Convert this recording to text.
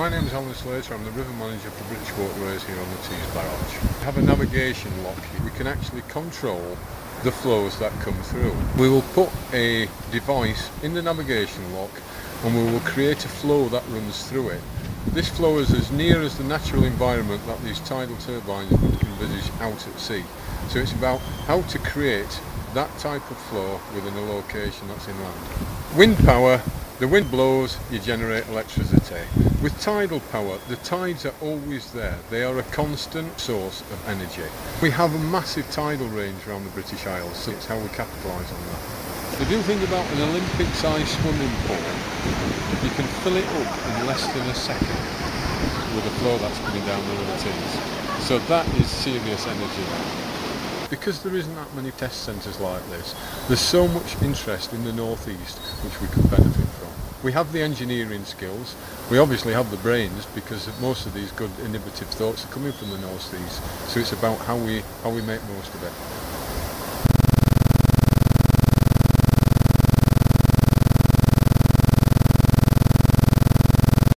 My name is Alan Slater, I'm the river manager for British Waterways here on the Tees Barrage. We have a navigation lock here. We can actually control the flows that come through. We will put a device in the navigation lock and we will create a flow that runs through it. This flow is as near as the natural environment that these tidal turbines would envisage out at sea. So it's about how to create that type of flow within a location that's inland. Wind power, the wind blows, you generate electricity. With tidal power, the tides are always there. They are a constant source of energy. We have a massive tidal range around the British Isles, so it's how we capitalise on that. The do think about an Olympic-sized swimming pool, you can fill it up in less than a second with the flow that's coming down the River Tees. So that is serious energy because there isn't that many test centres like this, there's so much interest in the northeast which we could benefit from. We have the engineering skills, we obviously have the brains because most of these good innovative thoughts are coming from the northeast, so it's about how we, how we make most of it.